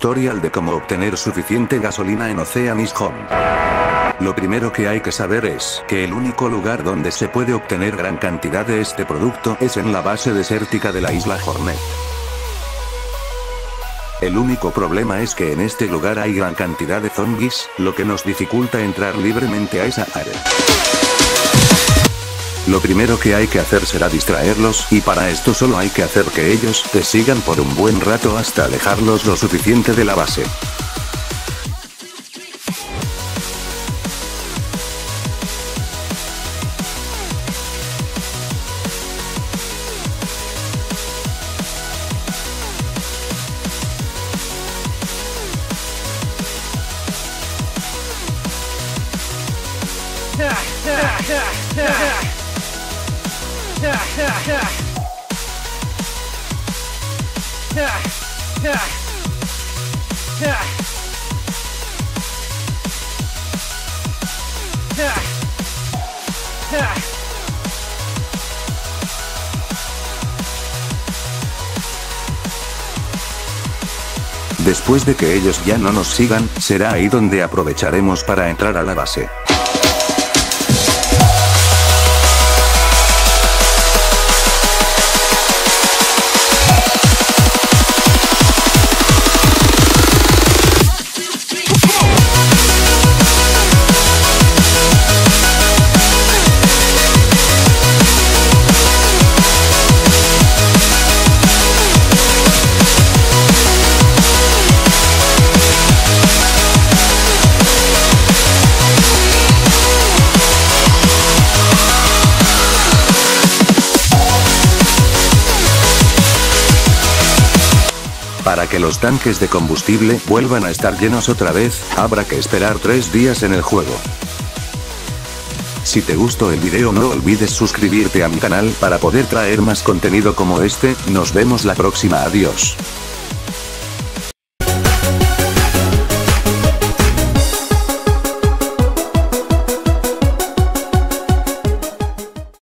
tutorial de cómo obtener suficiente gasolina en Oceanis Home. Lo primero que hay que saber es que el único lugar donde se puede obtener gran cantidad de este producto es en la base desértica de la isla Hornet. El único problema es que en este lugar hay gran cantidad de zombies, lo que nos dificulta entrar libremente a esa área. Lo primero que hay que hacer será distraerlos, y para esto solo hay que hacer que ellos te sigan por un buen rato hasta alejarlos lo suficiente de la base. Después de que ellos ya no nos sigan, será ahí donde aprovecharemos para entrar a la base. Para que los tanques de combustible vuelvan a estar llenos otra vez, habrá que esperar 3 días en el juego. Si te gustó el video no olvides suscribirte a mi canal para poder traer más contenido como este, nos vemos la próxima adiós.